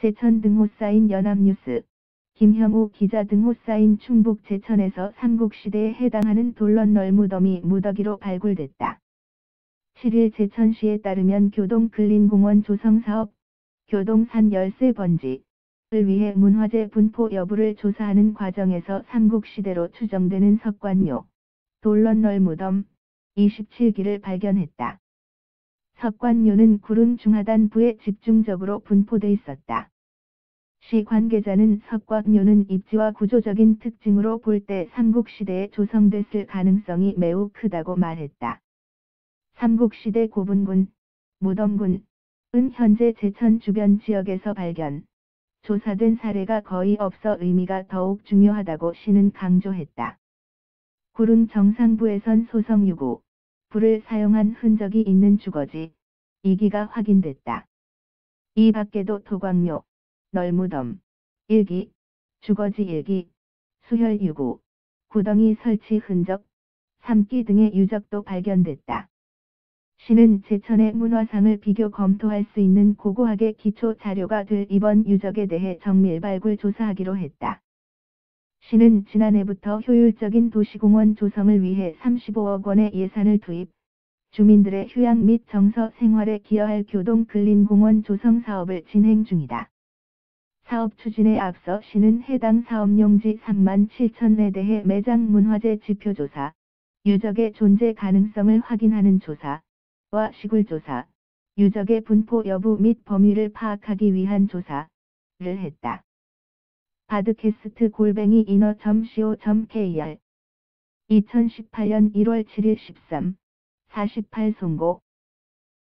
제천 등호 쌓인 연합뉴스, 김형우 기자 등호 쌓인 충북 제천에서 삼국시대에 해당하는 돌런널 무덤이 무더기로 발굴됐다. 7일 제천시에 따르면 교동 근린공원 조성사업, 교동산 열쇠 번지를 위해 문화재 분포 여부를 조사하는 과정에서 삼국시대로 추정되는 석관묘, 돌런널 무덤, 27기를 발견했다. 석관묘는 구릉 중하단부에 집중적으로 분포돼 있었다. 시 관계자는 석관묘는 입지와 구조적인 특징으로 볼 때 삼국시대에 조성됐을 가능성이 매우 크다고 말했다. 삼국시대 고분군, 무덤군, 은 현재 제천 주변 지역에서 발견, 조사된 사례가 거의 없어 의미가 더욱 중요하다고 시는 강조했다. 구릉 정상부에선 소성유구, 불을 사용한 흔적이 있는 주거지, 이기가 확인됐다. 이 밖에도 도광묘, 널무덤, 일기, 주거지 일기, 수혈 유구, 구덩이 설치 흔적, 삼기 등의 유적도 발견됐다. 시는 제천의 문화상을 비교 검토할 수 있는 고고하게 기초 자료가 될 이번 유적에 대해 정밀 발굴 조사하기로 했다. 시는 지난해부터 효율적인 도시공원 조성을 위해 35억 원의 예산을 투입, 주민들의 휴양 및 정서 생활에 기여할 교동 근린공원 조성 사업을 진행 중이다. 사업 추진에 앞서 시는 해당 사업용지 3만 7천에 대해 매장 문화재 지표조사, 유적의 존재 가능성을 확인하는 조사, 와 시굴조사, 유적의 분포 여부 및 범위를 파악하기 위한 조사를 했다. 바드캐스트 골뱅이 인어.co.kr 2018년 1월 7일 13, 48 송고